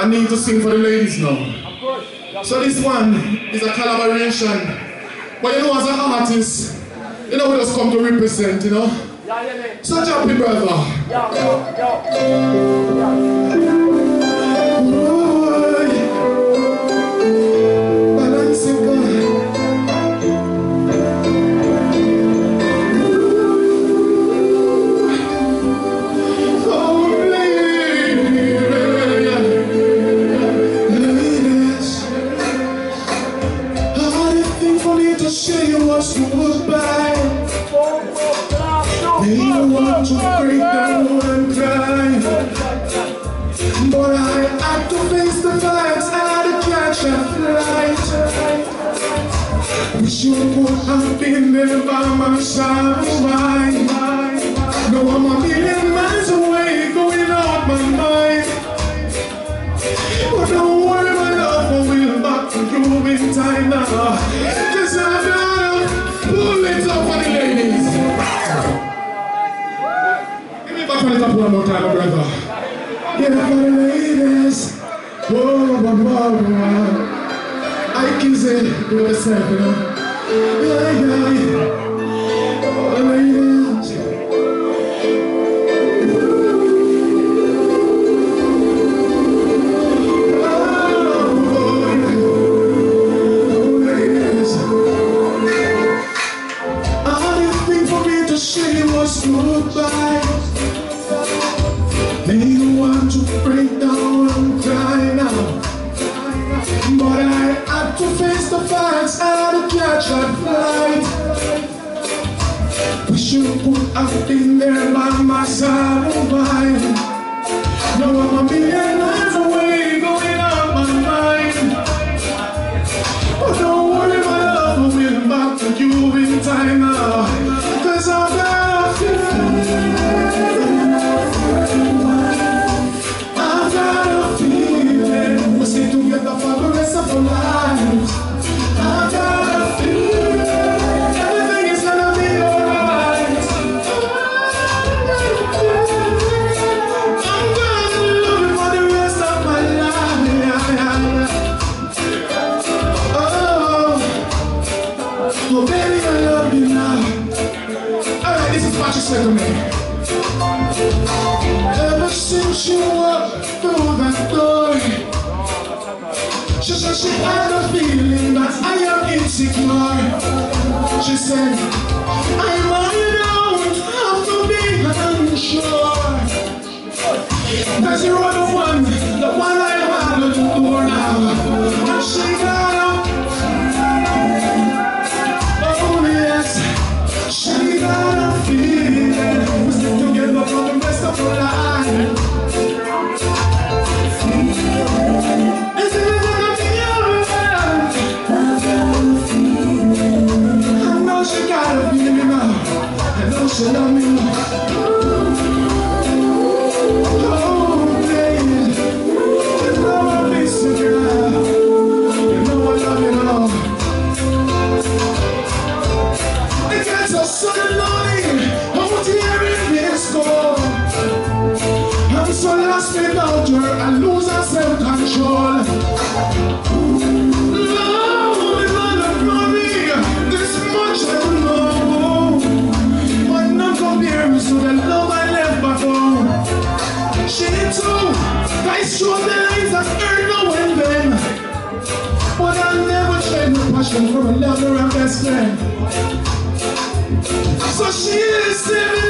I need to sing for the ladies now. So this one is a collaboration. But you know, as an artist, you know, we just come to represent, you know. So jump brother. Boy, to break down and cry. But I had to face the facts, I had to catch a flight. Wish you would have been there by my side. Why? No, I'm a million miles away, going out my mind. But don't On it up one more time, brother. Yeah, for the ladies. Whoa, whoa, whoa, whoa. I kiss it, do the same, you know. The facts, had to catch a flight. Wish you would have been there by my side, oh. Now I'm a million miles away, to me. Ever since you walked through that door, she said she had a feeling that I am insecure. She said, I don't have to be unsure. Cause you're the one, You know I love you now. It gets so suddenly out here in passion for a lover and best friend. So she is living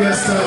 Yes, sir.